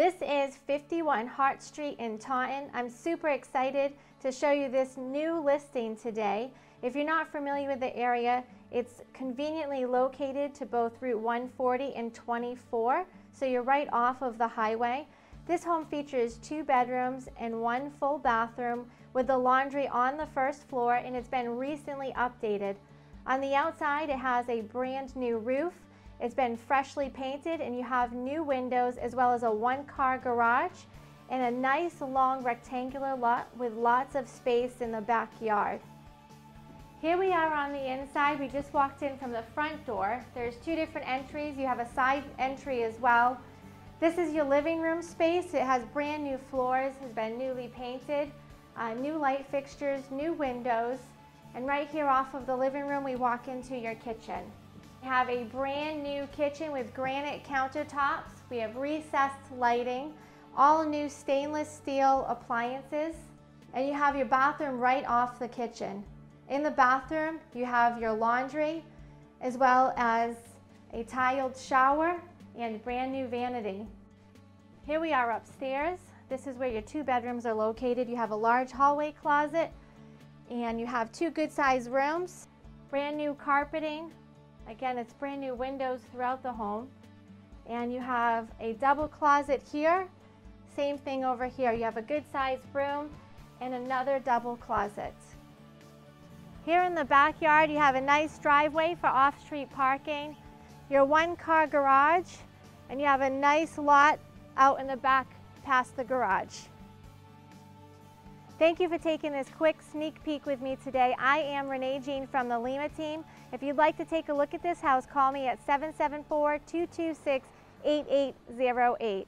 This is 51 Hart Street in Taunton. I'm super excited to show you this new listing today. If you're not familiar with the area, it's conveniently located to both Route 140 and 24, so you're right off of the highway. This home features two bedrooms and one full bathroom with the laundry on the first floor and it's been recently updated. On the outside, it has a brand new roof it's been freshly painted and you have new windows as well as a one car garage and a nice long rectangular lot with lots of space in the backyard. Here we are on the inside. We just walked in from the front door. There's two different entries. You have a side entry as well. This is your living room space. It has brand new floors, has been newly painted, uh, new light fixtures, new windows. And right here off of the living room, we walk into your kitchen. We have a brand new kitchen with granite countertops. We have recessed lighting, all new stainless steel appliances, and you have your bathroom right off the kitchen. In the bathroom, you have your laundry, as well as a tiled shower and brand new vanity. Here we are upstairs. This is where your two bedrooms are located. You have a large hallway closet and you have two good sized rooms, brand new carpeting, Again, it's brand new windows throughout the home. And you have a double closet here. Same thing over here. You have a good sized room and another double closet. Here in the backyard, you have a nice driveway for off-street parking, your one-car garage, and you have a nice lot out in the back past the garage. Thank you for taking this quick sneak peek with me today. I am Renee Jean from the Lima team. If you'd like to take a look at this house, call me at 774-226-8808.